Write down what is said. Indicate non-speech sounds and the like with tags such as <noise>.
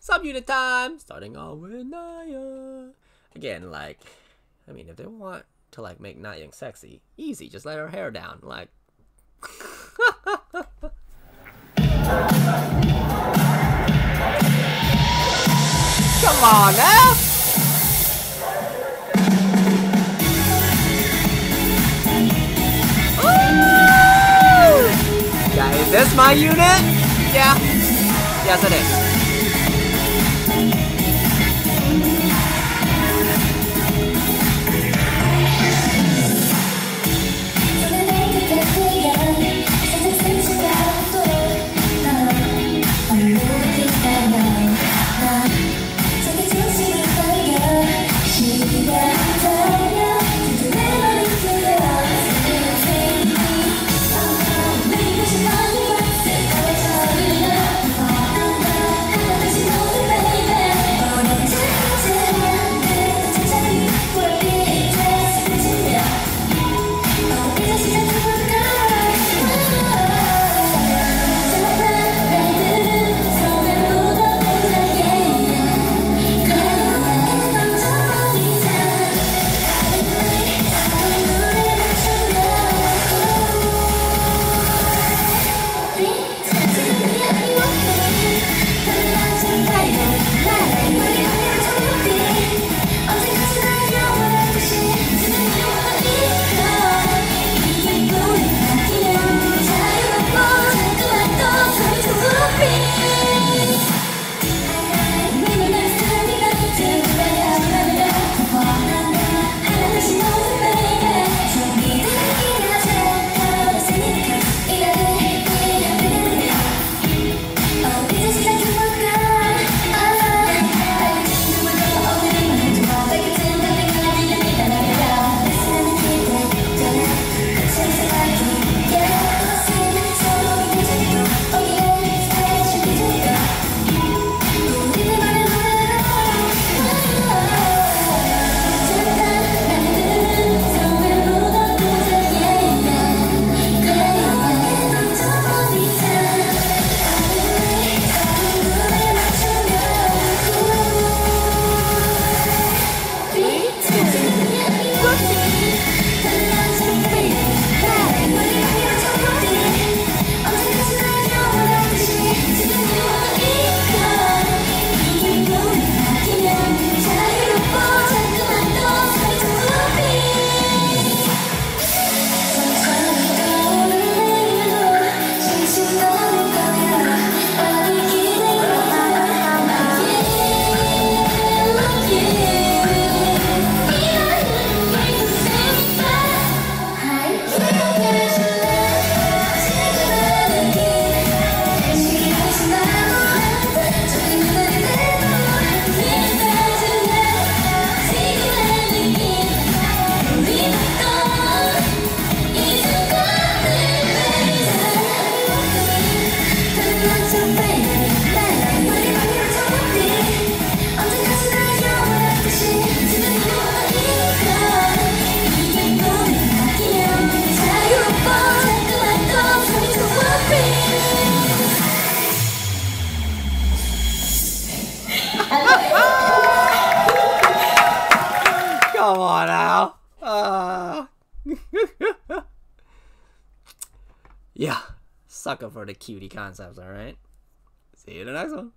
Subunit time! Starting off with Nayoung. Again, like, I mean, if they want to, like, make Nayoung sexy, easy. Just let her hair down. Like, <laughs> Come on now! Is this my unit? Yeah. Yes, it is. Yeah. <laughs> Come on now. Uh... <laughs> yeah, sucker for the cutie concepts, alright? See you in the next one.